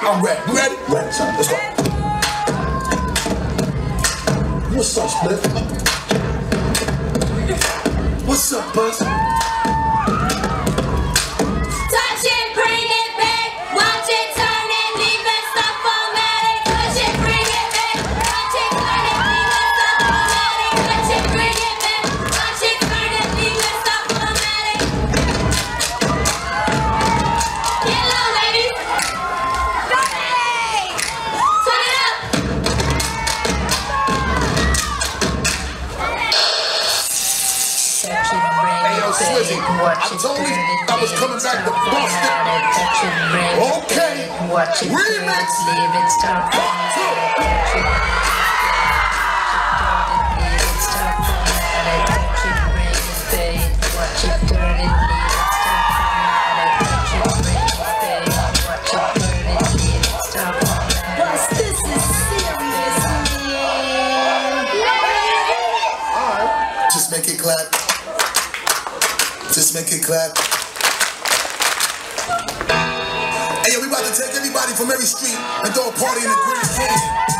I'm ready. You ready? Ready, son. Let's go. What's up, Split? What's up, Buzz? Yo, Swizzy, I told you I was coming back to Boston. Okay. Remix. Bus, this is serious, man. Just make it clap. Make it clap. Hey, yo, we about to take everybody from every street and throw a party in the green city.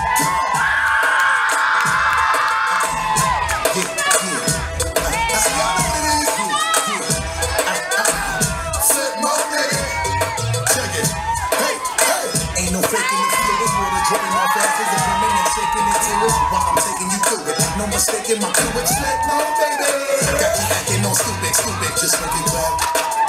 No mistaking my crew. It's lit, no baby. Got you acting all stupid, stupid. Just make clap.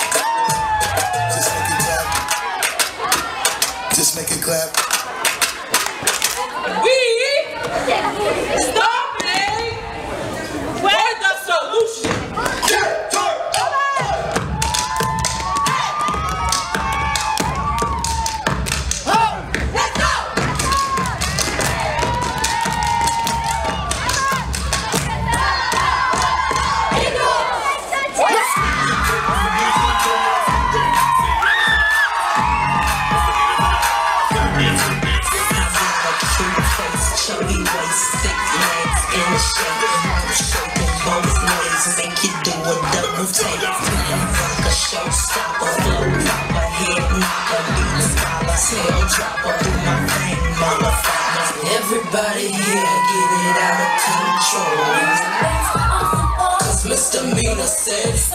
Chubby waist, thick legs, in the shape, no shaking both ways, make you do a double take. Like a showstopper, flow popper, head knocker, beat scholar, tail dropper, do my thing, motherfucker. Everybody here get it out of control. Cause Mr. misdemeanor says.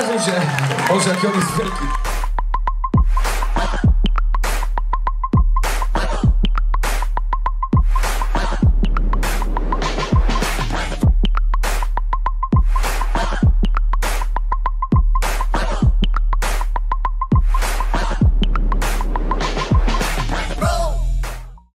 przez Boże. Boże, jak on jest wielki.